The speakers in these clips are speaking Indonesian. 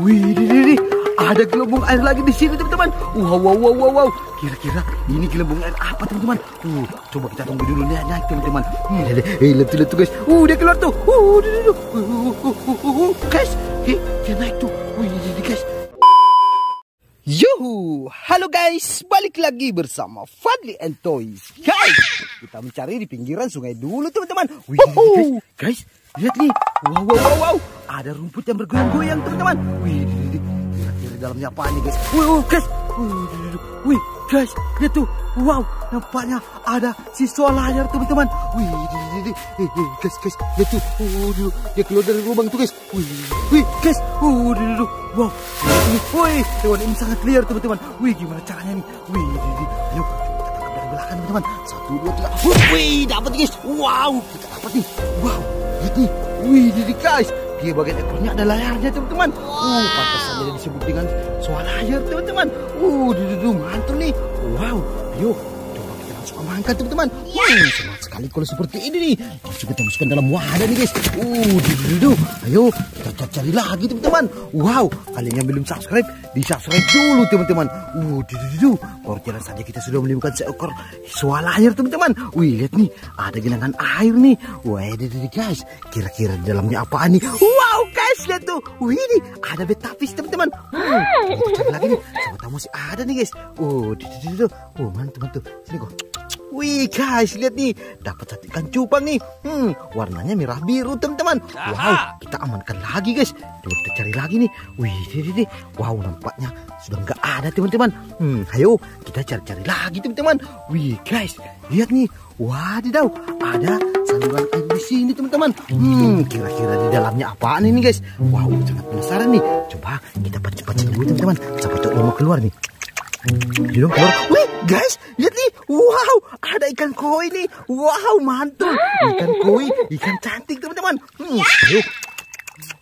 Wih, di, di, di. ada gelembung air lagi di sini teman-teman. Wow, wow, wow, wow, wow. Kira-kira ini gelembung air apa teman-teman? Uh, coba kita tunggu dulu nih naik teman-teman. Hmm, eh, letu letu guys. Uh, dia keluar tuh. Uh, di, di. Uh, uh, uh, uh, uh, uh. guys, eh, dia naik tuh. Wih, di, di, guys. Yuhu, halo guys, balik lagi bersama Fadli and Toys. Guys, kita mencari di pinggiran sungai dulu teman-teman. Wih, guys, lihat nih. Wow, wow, wow, wow. Ada rumput yang bergoyang-goyang teman-teman. Wih, kira-kira dalamnya apa nih guys? Wih, wih guys. Wih, guys, lihat tuh. Wow, nampaknya ada siswa layar teman-teman. Wih, di, di, di, di, guys, guys, lihat tuh. Uh, dia keluar dari lubang tuh guys. Wih, wih, guys. Uh, di, di, di. Wow, wih, hewan ini sangat liar teman-teman. Wih, gimana caranya nih? Wih, di, di, di. ayo kita tangkap dari belakang teman-teman. Satu, dua, tiga. Wih, dapat guys. Wow, kita dapat nih. Wow, lihat nih. Wih, di, di, guys. Dia bagian ekornya ada layarnya teman-teman. Uh, pantas saja disebut dengan suara layar teman-teman. Uh, di, mantul nih. Wow, ayo langsung amankan teman-teman. Hmm, senang sekali kalau seperti ini nih. Langsung kita masukkan dalam wadah nih guys. Uh, di, ayo kita cari, cari lagi teman-teman. Wow, kalian yang belum subscribe, di subscribe dulu teman-teman. Uh, di, baru jalan saja kita sudah menemukan seekor suara layar teman-teman. Wih, lihat nih, ada genangan air nih. Wah, guys, kira-kira dalamnya apaan nih? Wow, guys, lihat tuh. Wih, ini ada betapis teman-teman. Hmm, cari lagi nih. Siapa tahu masih ada nih guys. Oh, di, di, di. Oh, mantul, mantul. Sini kok. Wih guys, lihat nih, dapat satu ikan cupang nih. Hmm, warnanya merah biru teman-teman. Wow, kita amankan lagi guys. Coba kita cari lagi nih. Wih, di, di, di. wow nampaknya sudah nggak ada teman-teman. Hmm, ayo kita cari-cari lagi teman-teman. Wih guys, lihat nih. Wadidaw, ada saluran air di sini teman-teman. Hmm, kira-kira di dalamnya apaan ini guys? Wow, sangat penasaran nih. Coba kita pancing-pancing dulu teman-teman. Siapa tahu dia mau keluar nih. Hidung keluar. Wih, guys, lihat nih. Wow, ada ikan koi nih. Wow, mantul. Ikan koi, ikan cantik teman-teman. Hmm, ayo.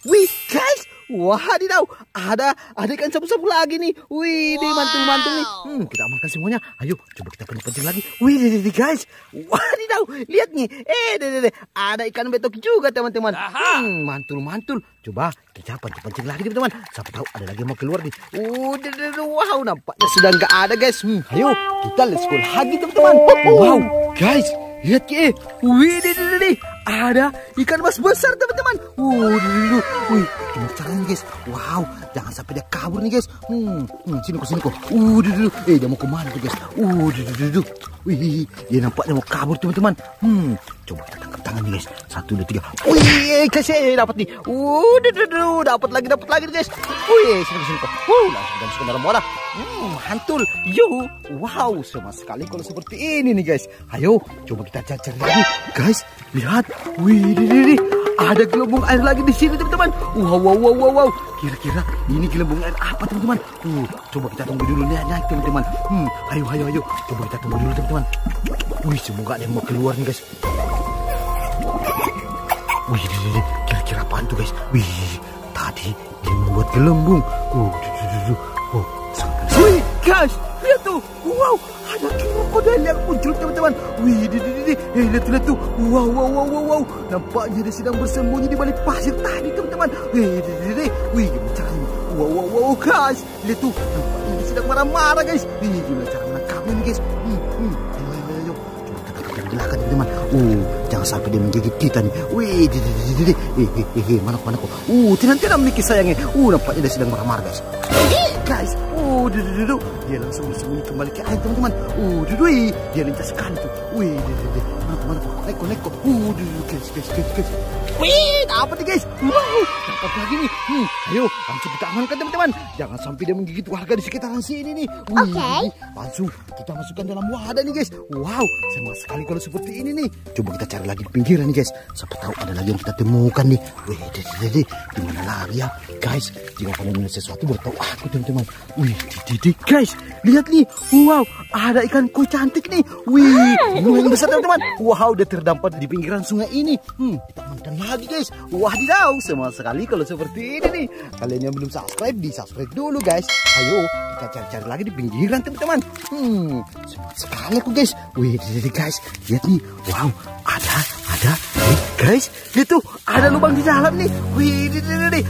Wih, guys. Wadidaw, ada ada ikan sapu-sapu lagi nih. Wih, ini mantul-mantul nih. Hmm, kita amankan semuanya. Ayo, coba kita pancing-pancing lagi. Wih, deh, deh, guys. Wadidaw, lihat nih. Eh, deh, deh, deh. Ada ikan betok juga, teman-teman. Hmm, mantul-mantul. Coba kita pancing-pancing lagi, teman-teman. Siapa tahu ada lagi yang mau keluar nih. Uh, deh, deh, deh. wow, nampaknya sudah nggak ada, guys. Hmm, ayo, kita let's go lagi, teman-teman. Wow, guys. Lihat ke, wih, deh, deh, deh, ada ikan mas besar teman-teman. Wih, deh, wih, gimana caranya guys? Wow, jangan sampai dia kabur nih guys. Hmm, hmm sini kok, sini kok. Uh, deh, deh, eh dia mau ke mana tuh guys? Uh, deh, deh, wih, dia nampaknya mau kabur teman-teman. Hmm, coba kita tangkap tangan nih guys. Satu, dua, tiga. Wih, guys, eh dapat nih. Uh, deh, deh, dapat lagi, dapat lagi guys. Wih, sini sini kok. Uh, langsung kita masukkan dalam wadah. Hmm, mantul. Yuhu, wow, sama sekali kalau seperti ini nih guys. Ayo, coba kita cari-cari lagi. Guys, lihat. Wih, di, ada gelembung air lagi di sini teman-teman. Wow, wow, wow, wow, wow. Kira-kira ini gelembung air apa teman-teman? Uh, coba kita tunggu dulu nih, naik teman-teman. Hmm, ayo, ayo, ayo. Coba kita tunggu dulu teman-teman. Wih, semoga ada yang mau keluar nih guys. Wih, kira-kira apaan tuh guys? Wih, tadi dia membuat gelembung. Uh, Guys, lihat tuh. Wow, ada krokodil yang muncul teman-teman. Wih, di, di, di, di. Eh, lihat, lihat tuh. Wow, wow, wow, wow, wow. Nampaknya dia sedang bersembunyi di balik pasir tadi teman-teman. Wih, di, di, di, di. Wih, gimana caranya? Wow, wow, wow, guys. Lihat tuh. Nampaknya dia sedang marah-marah guys. Wih, gimana cara nih guys? Hmm, hmm. Ayo, ayo, ayo. Coba kita dari belakang teman-teman. Uh, jangan sampai dia menggigit kita nih. Wih, di, di, di, di, di. Eh, eh, eh, eh, mana, mana kok? Uh, tidak-tidak memiliki sayangnya. Uh, nampaknya dia sedang marah-marah guys. Guys. Uh, di, di, di, di. Dia langsung bersembunyi kembali ke air teman-teman. Uh, di, di, dia lincah sekali tuh. Wih, di, di, di. Mana kok, mana kok? Neko, neko. Uh, di, di, guys, guys, guys, guys. Wih, dapat nih guys. Wow, dapat lagi nih. Hmm, ayo, langsung kita amankan teman-teman. Jangan sampai dia menggigit warga di sekitaran sini nih. Oke. Langsung kita masukkan dalam wadah nih guys. Wow, senang sekali kalau seperti ini nih. Coba kita cari lagi di pinggiran nih guys. Siapa tahu ada lagi yang kita temukan nih. Wih, deh, deh, deh. Di mana lagi ya? Guys, jika kalian melihat sesuatu beritahu aku teman-teman. Wih, deh, deh, guys. Lihat nih. Wow, ada ikan koi cantik nih. Wih, yang besar teman-teman. Wow, dia terdampar di pinggiran sungai ini. Hmm, kita amankan lagi guys. Wadidaw, semua sekali kalau seperti ini nih. Kalian yang belum subscribe, di subscribe dulu guys. Ayo, kita cari-cari lagi di pinggiran teman-teman. Hmm, sekali aku guys. Wih, deh, deh, guys. Lihat nih. Wow, ada, ada. Eh, guys, itu ada lubang di dalam nih. Wih, di, di, di,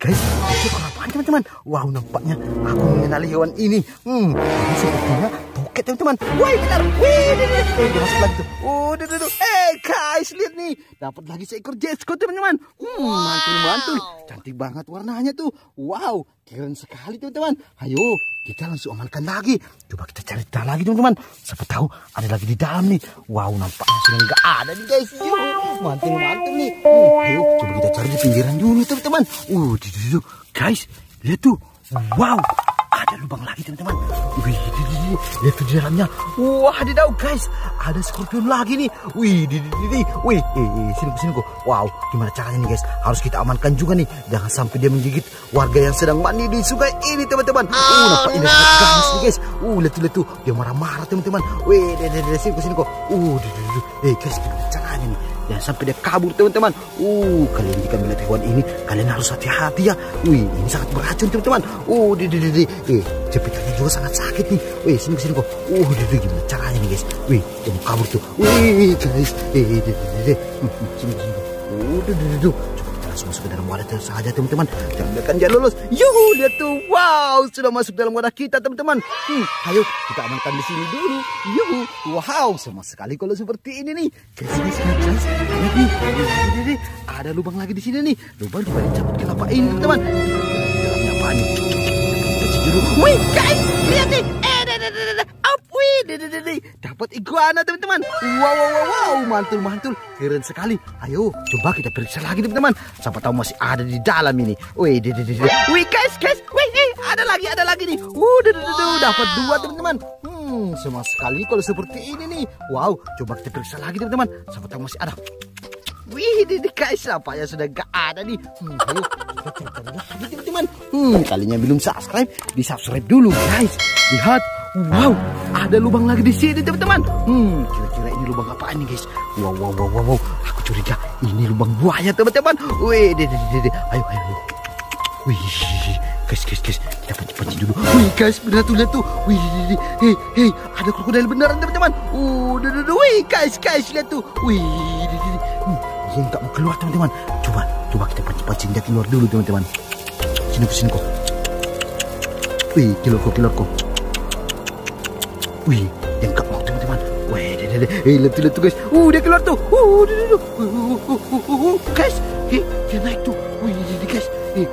guys, itu apaan teman-teman? Wow, nampaknya aku mengenali hewan ini. Hmm, ini sepertinya toket teman-teman. Wih, benar. Wih. Eh, dia masuk lagi tuh. Oh, di, di, di. Eh, guys, lihat nih. Dapat lagi seekor jesko teman-teman. Hmm, mantul-mantul. Cantik banget warnanya tuh. Wow, keren sekali teman-teman. Ayo, kita langsung amankan lagi. Coba kita cari tahu lagi teman-teman. Siapa tahu ada lagi di dalam nih. Wow, nampaknya sudah nggak ada nih guys. Yuh, mantul-mantul nih. Uh, ayo, coba kita cari di pinggiran dulu teman-teman. Uh, guys, lihat tuh. Wow, ada lubang lagi teman-teman. Wih, di, di, di, lihat tuh di dalamnya. Wah, di dalam guys, ada scorpion lagi nih. Wih, di, di, di, di. wih, eh, eh, sini sini kok. Wow, gimana caranya nih guys? Harus kita amankan juga nih. Jangan sampai dia menggigit warga yang sedang mandi di sungai ini teman-teman. Uh, nampak ini ganas nih guys. Uh, lihat tuh, lihat tuh, dia marah-marah teman-teman. Wih, di, di, di, sini sini kok. Uh, di, di, di. Eh guys, gimana caranya nih? Jangan sampai dia kabur teman-teman. Uh, kalian jika melihat hewan ini, kalian harus hati-hati ya. Wih, ini sangat beracun teman-teman. Uh, di, di, di. Eh, jepitannya juga sangat sakit nih. Wih, sini sini kok. Uh, di, di, gimana caranya nih guys? Wih, dia mau kabur tuh. Wih, guys. Eh, di, di, di. Hmm, hmm, sini sini. Uh, di, di, di, langsung masuk ke dalam wadah saja teman-teman. Jangan biarkan dia lolos. Yuhu, lihat tuh. Wow, sudah masuk dalam wadah kita teman-teman. Hmm, ayo kita amankan di sini dulu. Yuhu, wow, sama sekali kalau seperti ini nih. Guys, guys, guys, nih. ada lubang lagi di sini nih. Lubang di balik cabut kelapa ini teman-teman. Dalamnya apaan nih? Wih, guys, lihat nih. Dapat iguana teman-teman. Wow, wow, wow, wow, mantul, mantul. Keren sekali. Ayo, coba kita periksa lagi teman-teman. Siapa tahu masih ada di dalam ini. Wih. Wih, guys, guys, wih, eh, ada lagi, ada lagi nih. Uh, dah. dapat dua teman-teman. Hmm, sama sekali kalau seperti ini nih. Wow, coba kita periksa lagi teman-teman. Siapa tahu masih ada. Wih, ini guys, nampaknya sudah gak ada nih. Hmm, ayo, kita lagi teman-teman. Hmm, kalinya belum subscribe, di subscribe dulu guys. Lihat, wow, ada lubang lagi di sini teman-teman. Hmm, kira-kira ini lubang apaan nih guys? Wow, wow, wow, wow, wow. Aku curiga ini lubang buaya teman-teman. Wih, deh, deh, deh, deh. Ayo, ayo, ayo. Wih, guys, guys, guys, kita pancing-pancing dulu. Wih, guys, benar tuh, lihat tuh. Wih, hei, hei, ada krokodil beneran teman-teman. Uh, duh, duh, wih, guys, guys, lihat tuh. Wih, deh, deh, deh. Hmm, dia nggak mau keluar teman-teman. Coba, coba kita pancing-pancing dia keluar dulu teman-teman. Sini, sini kok. Wih, keluar kok, keluar kok. Wih, dia nggak mau teman-teman. Wih, deh, deh, deh. Eh, lihat tuh guys. Uh, dia keluar tuh. Uh, duh, duh, duh. Uh, uh, uh, uh, uh, uh. Guys, eh, dia naik tuh. Wih, deh, deh, guys. Eh,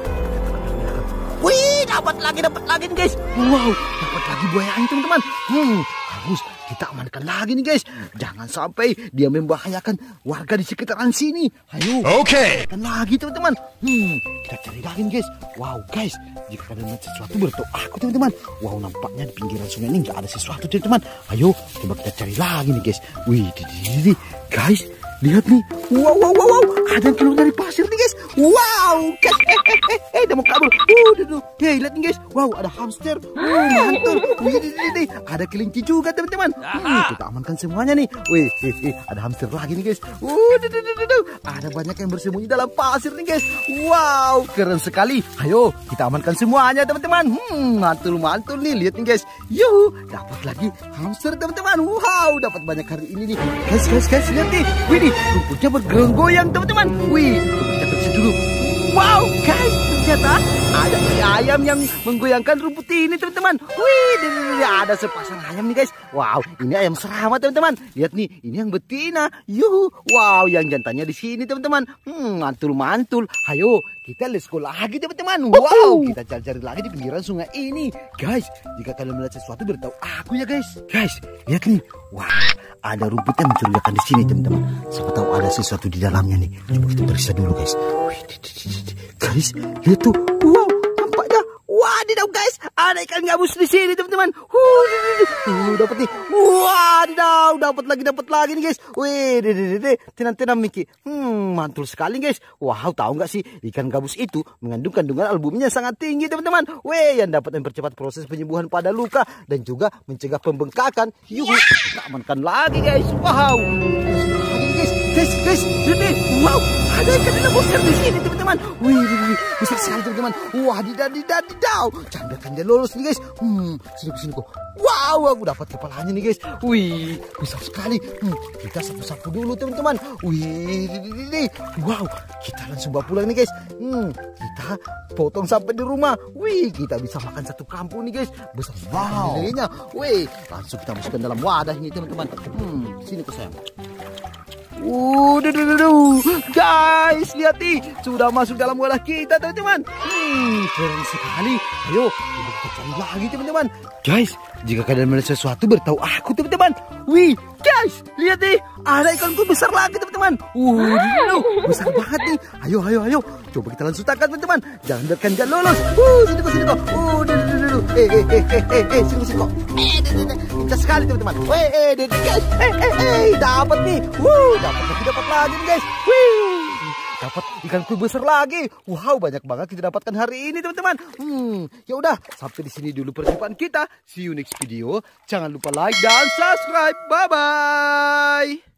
Wih, dapat lagi, dapat lagi guys. Wow, dapat lagi buaya ini teman-teman. Hmm, harus kita amankan lagi nih guys. Jangan sampai dia membahayakan warga di sekitaran sini. Ayo. Okay. Dan lagi teman-teman. Hmm, kita cari lagi nih guys. Wow guys, jika kalian melihat sesuatu beritahu aku teman-teman. Wow, nampaknya di pinggiran sungai ini nggak ada sesuatu teman-teman. Ayo, coba kita cari lagi nih guys. Wih, di, di, di, di. guys. Lihat nih, wow, wow, wow, wow, ada yang keluar dari pasir nih guys. Wow, guys, eh, eh, eh, eh, dia mau kabur. Uh, duh, duh. Hei, lihat nih guys. Wow, ada hamster. Uh, mantul. Ada kelinci juga teman-teman. Hmm, kita amankan semuanya nih. Wih, ada hamster lagi nih guys. Uh, duh, duh, duh, duh, duh. ada banyak yang bersembunyi dalam pasir nih guys. Wow, keren sekali. Ayo, kita amankan semuanya teman-teman. Hmm, mantul, mantul nih. Lihat nih guys. Yuhu, dapat lagi hamster teman-teman. Wow, dapat banyak hari ini nih. Guys, guys, guys, lihat nih. Wih, nih, rumputnya bergoyang-goyang teman-teman. Wih, kita bersih dulu. Wow, guys, ternyata ada si ayam yang menggoyangkan rumput ini, teman-teman. Wih, ada sepasang ayam nih, guys. Wow, ini ayam serama, teman-teman. Lihat nih, ini yang betina. Yuhu, wow, yang jantannya di sini, teman-teman. Hmm, mantul-mantul. Ayo, kita let's go lagi, teman-teman. Wow, kita cari-cari lagi di pinggiran sungai ini. Guys, jika kalian melihat sesuatu, beritahu aku ya, guys. Guys, lihat nih. Wow, ada rumput yang mencurigakan di sini, teman-teman. Siapa tahu ada sesuatu di dalamnya nih. Coba kita periksa dulu, guys. Wih, Guys, lihat tuh. Wow, nampaknya. Wadidaw, guys. Ada ikan gabus di sini, teman-teman. Uh, dapat nih. Wadidaw, dapat lagi, dapat lagi nih, guys. Wih, di- di- di. tenang-tenang, Miki. Hmm, mantul sekali, guys. Wow, tahu nggak sih, ikan gabus itu mengandung kandungan albuminnya sangat tinggi, teman-teman. Wih, yang dapat mempercepat proses penyembuhan pada luka dan juga mencegah pembengkakan. Yuhu, amankan lagi, guys. Wow. Guys, guys, guys. Wow, ada ikan nila monster di sini teman-teman. Wih, wih, wih, besar sekali teman-teman. Wah, tidak. Jangan kan dia lolos nih guys. Hmm, sini sini kok. Wow, aku dapat kepalanya nih guys. Wih, besar sekali. Hmm, kita sapu-sapu dulu teman-teman. Wih, wow, kita langsung bawa pulang nih guys. Hmm, kita potong sampai di rumah. Wih, kita bisa makan satu kampung nih guys. Besar wow. nilainya. Wih, langsung kita masukkan dalam wadah ini teman-teman. Hmm, sini kok sayang. Udah, udah, udah, guys, lihat nih, sudah masuk dalam wadah kita, teman-teman. Hmm, keren sekali. Ayo, kita cari lagi, teman-teman. Guys, jika kalian melihat sesuatu, beritahu aku, teman-teman. Wih, guys, lihat nih, ada ikanku besar lagi, teman-teman. Uh, besar banget nih. Ayo, ayo, ayo. Coba kita langsung tangkap, teman-teman. Jangan biarkan dia lolos. Uh, sini kok, sini kok. Uh, udah, udah, udah. Eh, eh, eh, eh, eh, eh, sini, sini kok. Eh, Pintar sekali, teman-teman. Eh, eh, eh, guys. Eh, eh, eh, dapat nih. Wuh, dapat lagi, dapat lagi nih, guys. Wih dapat ikan kue besar lagi. Wow, banyak banget kita dapatkan hari ini, teman-teman. Hmm, ya udah, sampai di sini dulu perjumpaan kita. See you next video. Jangan lupa like dan subscribe. Bye bye.